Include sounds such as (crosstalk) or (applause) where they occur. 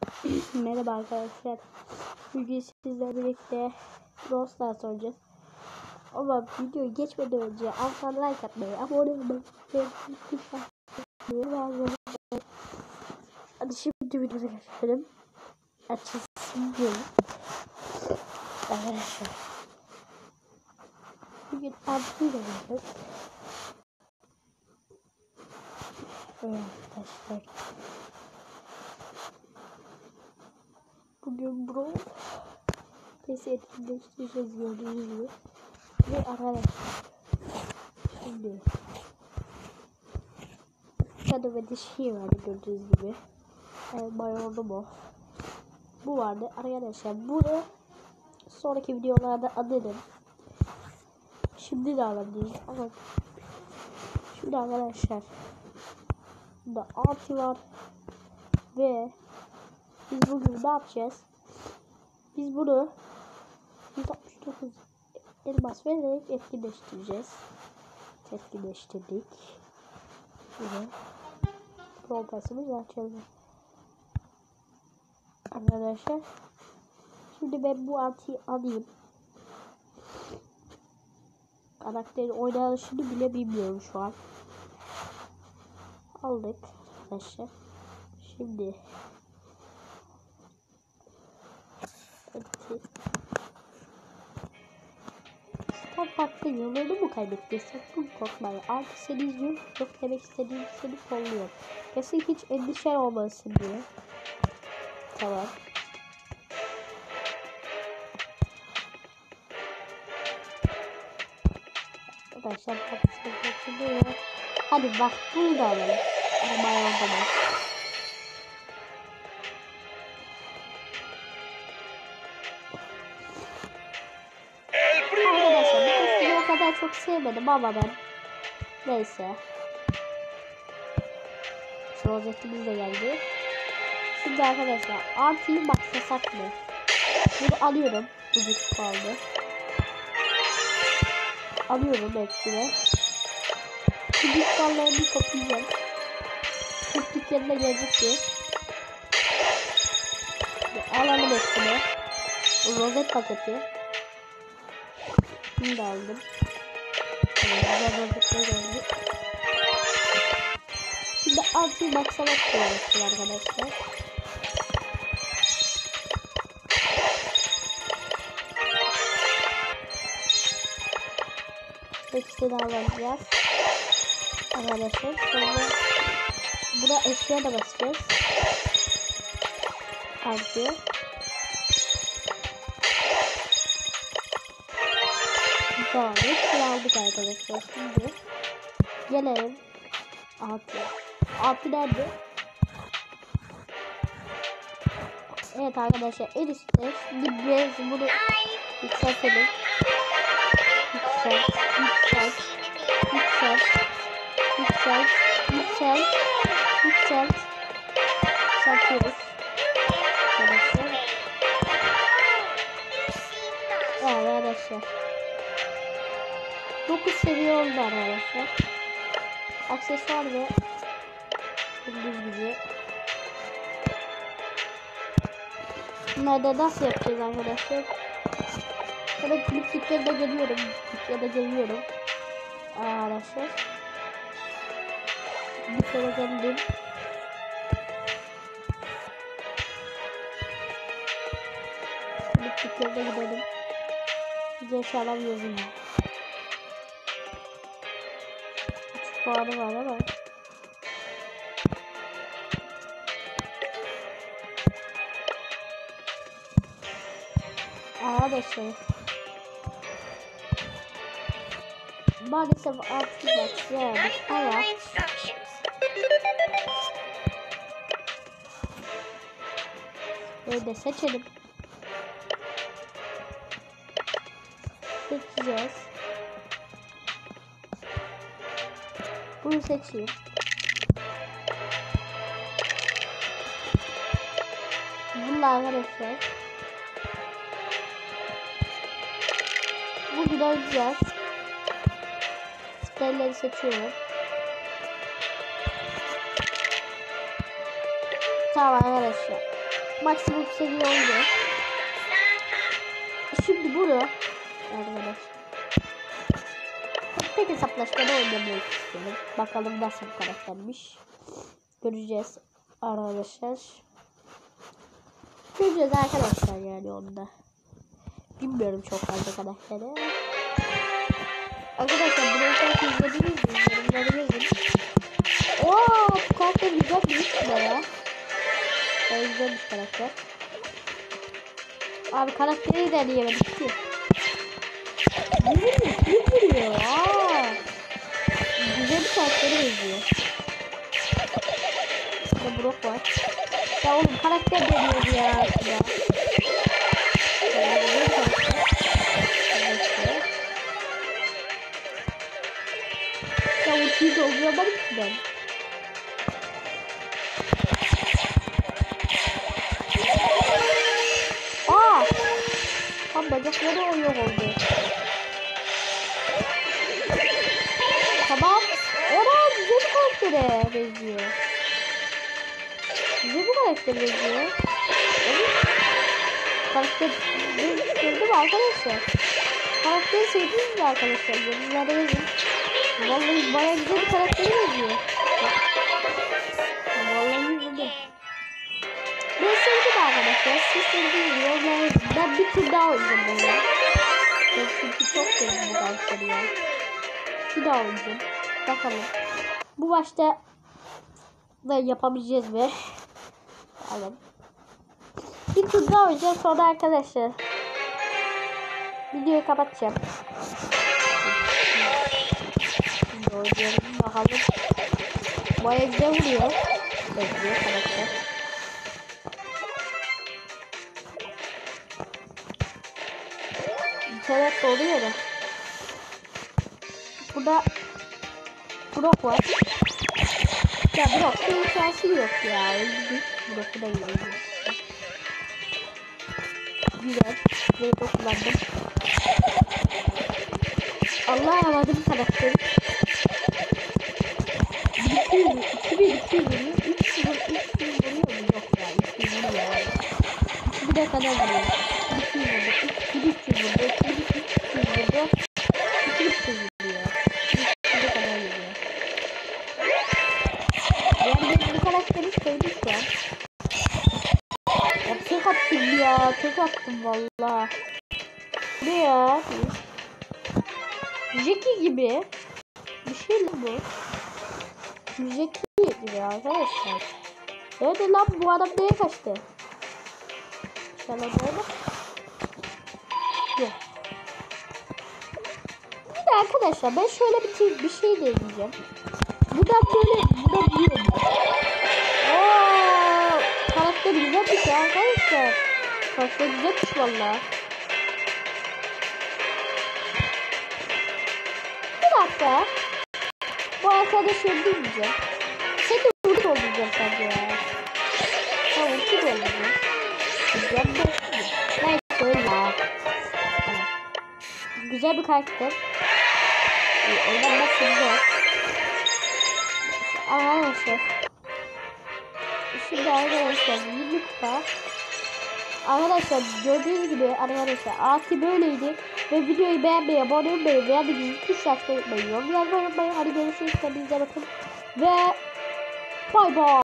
(laughs) Merhaba arkadaşlar. Bugün sizlerle birlikte Brawl Stars oynayacağız. Ama videoyu geçmeden önce alttan like atmayı, abone olmayı ve Hadi şimdi videoya geçelim. Açılsın diyorum. Arkadaşlar. Bugün artıyla oynayacağız. Evet arkadaşlar. Bugün bro PS etkinleştireceğiz gördüğünüz gibi. Ve arkadaşlar şimdi Shadow ve dişi vardı gördüğünüz gibi. Yani bayağı bu. Bu vardı arkadaşlar. Bunu sonraki videolarda alırım. Şimdi de alabiliriz ama şimdi arkadaşlar burada artı var ve biz bugün ne yapacağız? Biz bunu 169 elmas vererek etkinleştireceğiz. Etkinleştirdik. Yine programımız açıldı. Arkadaşlar şimdi ben bu artıyı alayım. Karakterin oynanışını bile bilmiyorum şu an. Aldık arkadaşlar. Şimdi Hadi. Sen farklı yollarını mı kaybettin? Sakın korkma. Artık seni izliyorum. Yok demek istediğim seni kolluyor. Kesin hiç endişen olmasın diye. Tamam. Arkadaşlar şimdi Hadi bak bunu da alalım. Alalım. Arkadaşlar kadar çok sevmedim ama ben. Neyse. Şu rozetimiz de geldi. Şimdi arkadaşlar artıyı baksasak mı? Bunu alıyorum. Bu bir kaldı. Alıyorum hepsini. Şu düşmanlarını toplayacağım. Türk dükkanına gelecek diye. Alalım hepsini. Rozet paketi. Bunu aldım. Güzel rozetler geldi. Şimdi altı baksamak koyuyoruz arkadaşlar. Hepsini alacağız. Arkadaşlar sonra buna eşya da basacağız. Artı. Tamam hepsini aldık arkadaşlar. Şimdi gelelim. Altı. Altı nerede? Evet arkadaşlar en üstte şimdi biz bunu yükseltelim. Yüksel, yüksel, yüksel, yüksel, yüksel, yüksel. Yükseltiyoruz. 9 seviye oldu arkadaşlar. Aksesuar ve gündüz gücü. Bunları da nasıl yapacağız arkadaşlar? Evet kliplikleri de geliyorum. Ya da geliyorum. Arkadaşlar. Bir kere geldim. Kliplikleri de gidelim. Geç alamıyorum puanı var ama. Arkadaşlar. Maalesef altı maç yani ama Böyle seçelim. Seçeceğiz. Bunu seçeyim. Bununla arkadaşlar. Bugün oynayacağız. Spelleri seçiyorum. Tamam arkadaşlar. maksimum seviye oldu. Şimdi bunu arkadaşlar tek hesaplaşmada oynamayı istiyorum. Bakalım nasıl bir karaktermiş. Göreceğiz arkadaşlar. Göreceğiz arkadaşlar yani onda. Bilmiyorum çok fazla karakteri. Arkadaşlar bunu belki izlediniz mi? Yorumları yazın. Ooo bu karakter güzelmiş baya. Güzelmiş karakter. Abi karakteri deneyemedik ki. Deniyoruz ya. Ultiyi dolduramadım ki ben. Aa! Tam bacakları o yok oldu. Tamam. Ona güzel bir karaktere benziyor. Güzel bir karakter. Evet. Karakter gördüm arkadaşlar? Karakteri sevdiniz mi arkadaşlar? Yorumlarda yazın. Vallahi bayağı güzel bir karakteri benziyor. Vallahi güzel. Ben sevdim arkadaşlar. Siz sevdiniz? Yorumlara yazın. Ben bir tur daha oynayacağım bunu. Ben çünkü çok sevdim bu karakteri ya. Bir daha oynayacağım. Bakalım. Bu başta da yapabileceğiz mi? Bakalım. Bir tur daha oynayacağım sonra arkadaşlar. Videoyu kapatacağım. Şimdi oynayalım bakalım. Baya güzel vuruyor. Bekliyor karakter. İnternet oluyor da. Burada Brock var. Ya Brock'un şansı yok ya. Öldü. Brock'u da yiyor. Güzel. Burayı da kullandım. Allah yavadım karakteri. 200, 2200 vuruyor. 300 vuruyor. 300 vuruyor mu? Yok ya. 300 vuruyor. Bir de kadar vuruyor. 200 vuruyor. Valla. Ne ya? Jackie gibi. Bir şey lan bu. Jackie gibi arkadaşlar. Evet lan bu adam neye kaçtı? Sana böyle. Bir de arkadaşlar ben şöyle bir, şey- bir şey deneyeceğim. Buradan böyle buradan büyüyor. Ooo karakter güzelmiş ya arkadaşlar. Karakter güzelmiş valla. Bir dakika. Bu arkadaşı öldürmeyeceğim. Seni ulti dolduracağım sadece ya. Ha ulti dolduracağım. Güzel bir Neyse öyle ya. Tamam. Güzel bir karakter. Ee, Oynanması güzel. Arkadaşlar. Şimdi arkadaşlar 20 kupa. Arkadaşlar gördüğünüz gibi arkadaşlar Ati böyleydi. Ve videoyu beğenmeyi, abone olmayı veya da bir tuş açmayı unutmayın. Yorum yazmayı unutmayın. Hadi görüşürüz. Kendinize bakın. Ve bay bay.